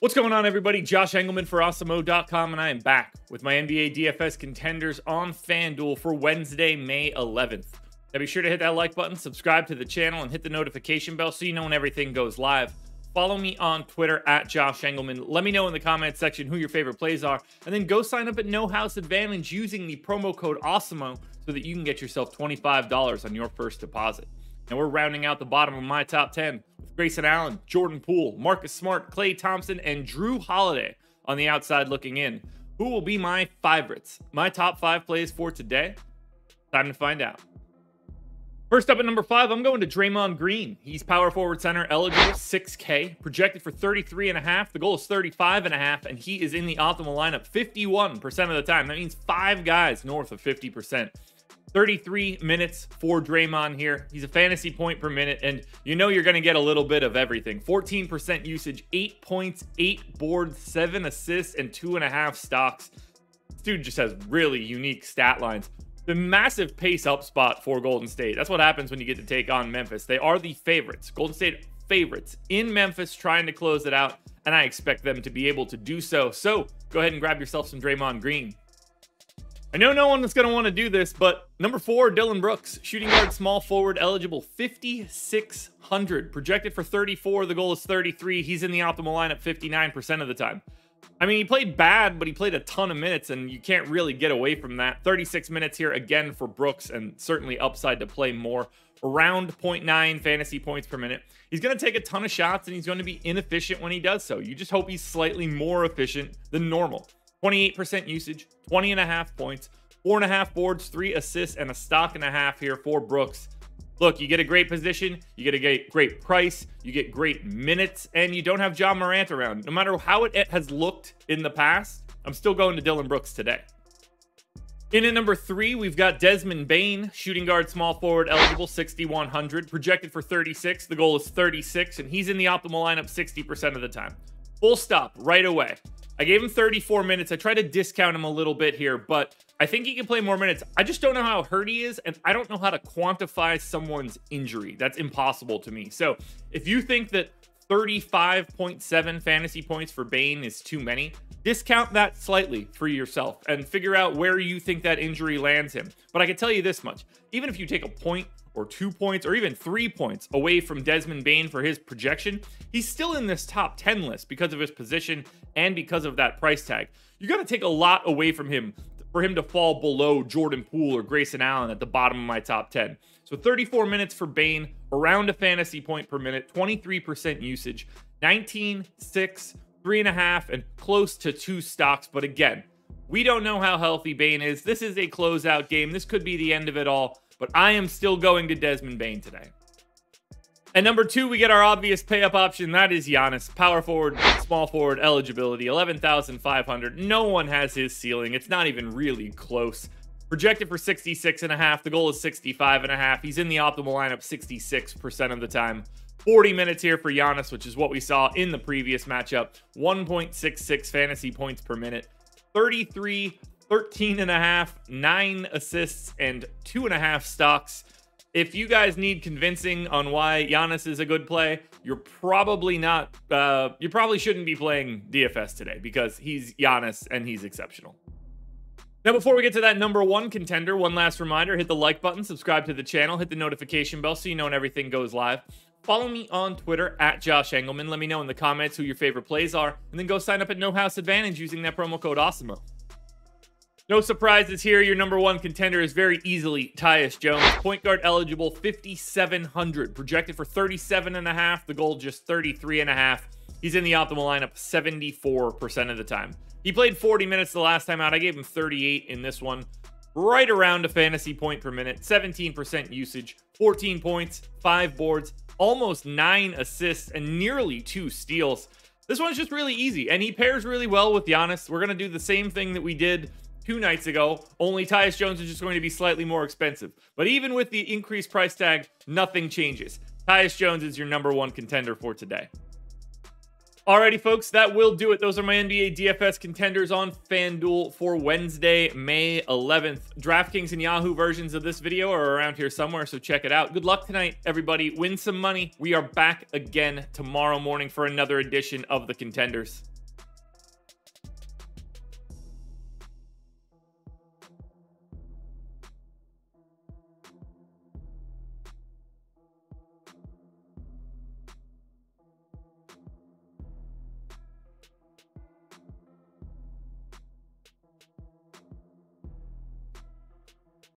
What's going on, everybody? Josh Engleman for Awesemo.com, and I am back with my NBA DFS contenders on FanDuel for Wednesday, May 11th. Now, be sure to hit that like button, subscribe to the channel, and hit the notification bell so you know when everything goes live. Follow me on Twitter at Josh Engleman. Let me know in the comments section who your favorite plays are, and then go sign up at No House Advantage using the promo code AWESEMO so that you can get yourself $25 on your first deposit. Now, we're rounding out the bottom of my top 10 with Grayson Allen, Jordan Poole, Marcus Smart, Klay Thompson, and Jrue Holiday on the outside looking in. Who will be my favorites? My top five plays for today? Time to find out. First up at number five, I'm going to Draymond Green. He's power forward center, eligible 6K, projected for 33 and a half. The goal is 35 and a half, and he is in the optimal lineup 51% of the time. That means five guys north of 50%. 33 minutes for Draymond here. He's a fantasy point per minute, and you know you're going to get a little bit of everything. 14% usage, eight points, eight boards, seven assists, and two and a half stocks. This dude just has really unique stat lines. The massive pace up spot for Golden State. That's what happens when you get to take on Memphis. They are the favorites. Golden State favorites in Memphis trying to close it out, and I expect them to be able to do so. So go ahead and grab yourself some Draymond Green. I know no one is going to want to do this, but number four, Dillon Brooks, shooting guard, small forward, eligible 5,600, projected for 34. The goal is 33. He's in the optimal lineup 59% of the time. I mean, he played bad, but he played a ton of minutes, and you can't really get away from that. 36 minutes here again for Brooks, and certainly upside to play more. Around 0.9 fantasy points per minute. He's going to take a ton of shots, and he's going to be inefficient when he does so. You just hope he's slightly more efficient than normal. 28% usage, 20 and a half points, four and a half boards, three assists, and a stock and a half here for Brooks. Look, you get a great position, you get a great price, you get great minutes, and you don't have Ja Morant around. No matter how it has looked in the past, I'm still going to Dillon Brooks today. In at number three, we've got Desmond Bane, shooting guard, small forward, eligible 6,100, projected for 36. The goal is 36, and he's in the optimal lineup 60% of the time. Full stop right away. I gave him 34 minutes. I tried to discount him a little bit here, but I think he can play more minutes. I just don't know how hurt he is, and I don't know how to quantify someone's injury. That's impossible to me. So if you think that 35.7 fantasy points for Bane is too many, discount that slightly for yourself and figure out where you think that injury lands him. But I can tell you this much even if you take a point or two points or even three points away from Desmond Bane for his projection, he's still in this top 10 list because of his position and because of that price tag. You got to take a lot away from him for him to fall below Jordan Poole or Grayson Allen at the bottom of my top 10. So 34 minutes for Bane, around a fantasy point per minute, 23% usage, 19, 6, 3.5, and close to two stocks. But again, we don't know how healthy Bane is. This is a closeout game. This could be the end of it all. But I am still going to Desmond Bane today. And number two, we get our obvious pay up option. That is Giannis. Power forward, small forward eligibility, 11,500. No one has his ceiling. It's not even really close. Projected for 66 and a half. The goal is 65 and a half. He's in the optimal lineup 66% of the time. 40 minutes here for Giannis, which is what we saw in the previous matchup. 1.66 fantasy points per minute. 33 13 and a half, nine assists, and two and a half stocks. If you guys need convincing on why Giannis is a good play, you're probably not, uh, you probably shouldn't be playing DFS today because he's Giannis and he's exceptional. Now, before we get to that number one contender, one last reminder hit the like button, subscribe to the channel, hit the notification bell so you know when everything goes live. Follow me on Twitter at Josh Engleman. Let me know in the comments who your favorite plays are, and then go sign up at No House Advantage using that promo code AWESEMO. No surprises here. Your number one contender is very easily Tyus Jones. Point guard eligible, 5,700. Projected for 37 and a half. The goal just 33 and a half. He's in the optimal lineup 74% of the time. He played 40 minutes the last time out. I gave him 38 in this one. Right around a fantasy point per minute. 17% usage. 14 points, 5 boards, almost 9 assists, and nearly 2 steals. This one's just really easy, and he pairs really well with Giannis. We're going to do the same thing that we did two nights ago, only Tyus Jones is just going to be slightly more expensive. But even with the increased price tag, nothing changes. Tyus Jones is your number one contender for today. Alrighty, folks, that will do it. Those are my NBA DFS contenders on FanDuel for Wednesday, May 11th. DraftKings and Yahoo versions of this video are around here somewhere, so check it out. Good luck tonight, everybody. Win some money. We are back again tomorrow morning for another edition of the Contenders.